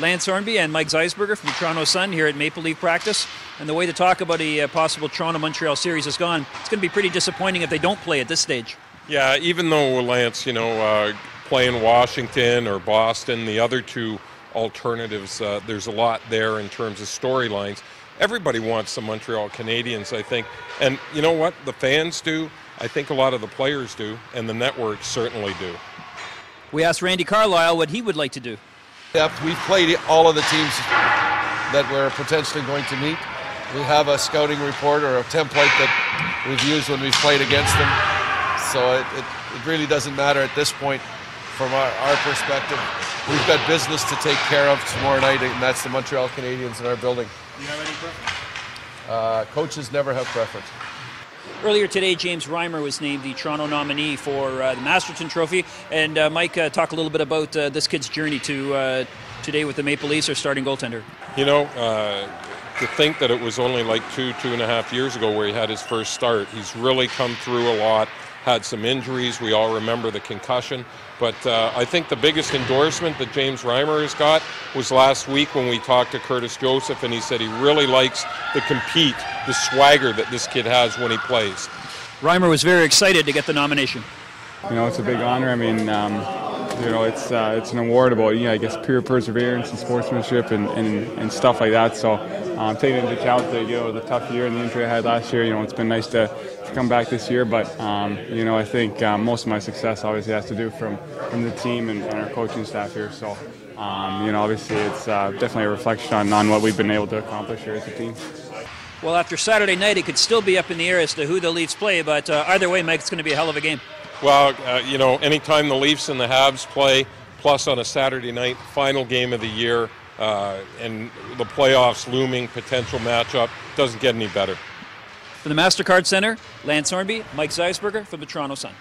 Lance Hornby and Mike Zeisberger from the Toronto Sun here at Maple Leaf practice. And the way to talk about a uh, possible Toronto Montreal series has gone, it's going to be pretty disappointing if they don't play at this stage. Yeah, even though Lance, you know, uh, playing Washington or Boston, the other two alternatives, uh, there's a lot there in terms of storylines. Everybody wants the Montreal Canadiens, I think. And you know what? The fans do. I think a lot of the players do, and the networks certainly do. We asked Randy Carlyle what he would like to do. Depth. We've played all of the teams that we're potentially going to meet. We have a scouting report or a template that we've used when we've played against them. So it, it, it really doesn't matter at this point from our, our, perspective. We've got business to take care of tomorrow night, and that's the Montreal Canadiens in our building. Do you have any preference? Uh, coaches never have preference. Earlier today, James Reimer was named the Toronto nominee for uh, the Masterton Trophy. And uh, Mike, uh, talk a little bit about uh, this kid's journey to uh, today with the Maple Leafs, our starting goaltender. You know, uh, to think that it was only like two, two and a half years ago where he had his first start. He's really come through a lot had some injuries. We all remember the concussion. But uh, I think the biggest endorsement that James Reimer has got was last week when we talked to Curtis Joseph, and he said he really likes the compete, the swagger that this kid has when he plays. Reimer was very excited to get the nomination. You know, it's a big honor. I mean, um, you know, it's uh, it's an award about, you know, I guess pure perseverance and sportsmanship and, and, and stuff like that. So um, taking into account the, you know, the tough year and the injury I had last year, you know, it's been nice to, to come back this year. But, um, you know, I think um, most of my success obviously has to do from, from the team and, and our coaching staff here. So, um, you know, obviously it's uh, definitely a reflection on, on what we've been able to accomplish here as a team. Well, after Saturday night, it could still be up in the air as to who the Leafs play, but uh, either way, Mike, it's going to be a hell of a game. Well, uh, you know, anytime the Leafs and the Habs play, plus on a Saturday night, final game of the year, uh, and the playoffs looming potential matchup, doesn't get any better. For the MasterCard Center, Lance Hornby, Mike Zeisberger from the Toronto Sun.